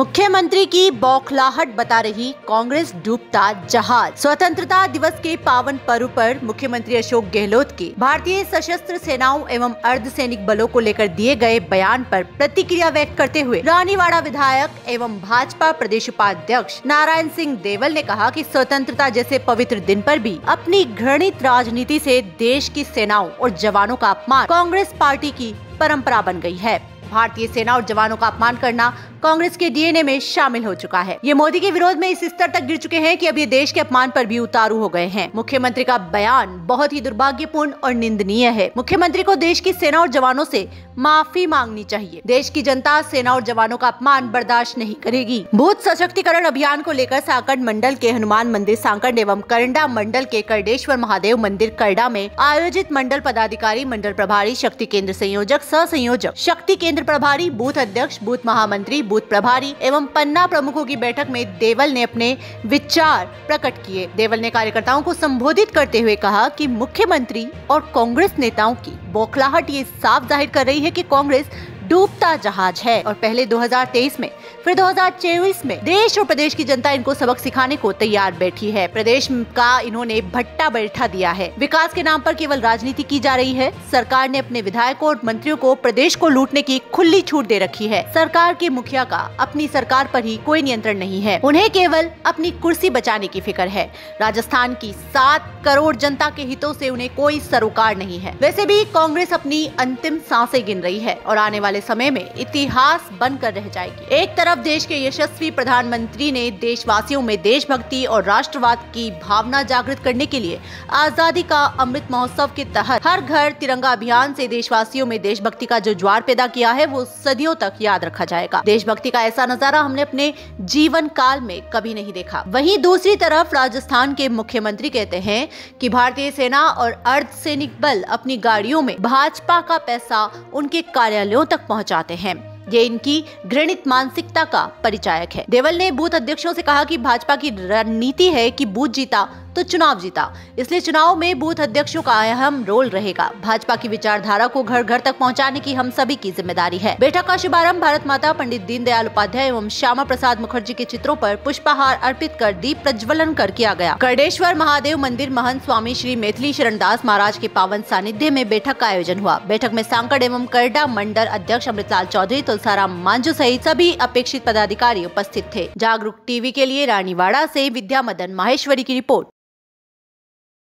मुख्यमंत्री की बौखलाहट बता रही कांग्रेस डूबता जहाज़। स्वतंत्रता दिवस के पावन पर्व पर मुख्यमंत्री अशोक गहलोत के भारतीय सशस्त्र सेनाओं एवं अर्धसैनिक बलों को लेकर दिए गए बयान पर प्रतिक्रिया व्यक्त करते हुए रानीवाड़ा विधायक एवं भाजपा प्रदेश उपाध्यक्ष नारायण सिंह देवल ने कहा कि स्वतंत्रता जैसे पवित्र दिन पर भी अपनी घृणित राजनीति से देश की सेनाओं और जवानों का अपमान कांग्रेस पार्टी की परंपरा बन गई है। भारतीय सेना और जवानों का अपमान करना कांग्रेस के डीएनए में शामिल हो चुका है। ये मोदी के विरोध में इस स्तर तक गिर चुके हैं कि अब ये देश के अपमान पर भी उतारू हो गए हैं। मुख्यमंत्री का बयान बहुत ही दुर्भाग्यपूर्ण और निंदनीय है। मुख्यमंत्री को देश की सेना और जवानों से माफ़ी मांगनी चाहिए। देश की जनता सेना और जवानों का अपमान बर्दाश्त नहीं करेगी। बूथ सशक्तिकरण अभियान को लेकर सांकड़ मंडल के हनुमान मंदिर, सांकड़ एवं करंडा मंडल के करडेश्वर महादेव मंदिर, करडा में आयोजित मंडल पदाधिकारी, मंडल प्रभारी, शक्ति केंद्र संयोजक, सह संयोजक, शक्ति केंद्र प्रभारी, बूथ अध्यक्ष, बूथ महामंत्री, बूथ प्रभारी एवं पन्ना प्रमुखों की बैठक में देवल ने अपने विचार प्रकट किए। देवल ने कार्यकर्ताओं को संबोधित करते हुए कहा कि मुख्यमंत्री और कांग्रेस नेताओं की बौखलाहट ये साफ़ ज़ाहिर कर रही है कि कांग्रेस डूबता जहाज़ है। और पहले 2023 में, फिर 2024 में, देश और प्रदेश की जनता इनको सबक सिखाने को तैयार बैठी है। प्रदेश का इन्होंने भट्टा बैठा दिया है। विकास के नाम पर केवल राजनीति की जा रही है। सरकार ने अपने विधायकों और मंत्रियों को प्रदेश को लूटने की खुली छूट दे रखी है। सरकार के मुखिया का अपनी सरकार पर ही कोई नियंत्रण नहीं है। उन्हें केवल अपनी कुर्सी बचाने की फ़िक्र है। राजस्थान की सात करोड़ जनता के हितों से उन्हें कोई सरोकार नहीं है। वैसे भी कांग्रेस अपनी अंतिम साँसें गिन रही है और आने वाले समय में इतिहास बनकर रह जाएगी। एक तरफ़ देश के यशस्वी प्रधानमंत्री ने देशवासियों में देशभक्ति और राष्ट्रवाद की भावना जागृत करने के लिए आज़ादी का अमृत महोत्सव के तहत हर घर तिरंगा अभियान से देशवासियों में देशभक्ति का जो ज्वार पैदा किया है, वो सदियों तक याद रखा जाएगा। देशभक्ति का ऐसा नज़ारा हमने अपने जीवन काल में कभी नहीं देखा। वहीं दूसरी तरफ़ राजस्थान के मुख्यमंत्री कहते हैं कि भारतीय सेना और अर्ध सैनिक बल अपनी गाड़ियों में भाजपा का पैसा उनके कार्यालयों तक पहुंचाते हैं। ये इनकी घृणित मानसिकता का परिचायक है। देवल ने बूथ अध्यक्षों से कहा कि भाजपा की रणनीति है कि बूथ जीता तो चुनाव जीता। इसलिए चुनाव में बूथ अध्यक्षों का अहम रोल रहेगा। भाजपा की विचारधारा को घर घर तक पहुँचाने की हम सभी की ज़िम्मेदारी है। बैठक का शुभारंभ भारत माता पंडित दीनदयाल उपाध्याय एवं श्यामा प्रसाद मुखर्जी के चित्रों पर पुष्पाहार अर्पित कर दीप प्रज्वलन कर किया गया। कर्डेश्वर महादेव मंदिर महंत स्वामी श्री मैथिली शरणदास महाराज के पावन सानिध्य में बैठक का आयोजन हुआ। बैठक में सांकड़ एवं करडा मंडल अध्यक्ष अमृतलाल चौधरी, तुलसाराम मांझू सहित सभी अपेक्षित पदाधिकारी उपस्थित थे। जागरूक टीवी के लिए रानीवाड़ा से विद्या मदन माहेश्वरी की रिपोर्ट।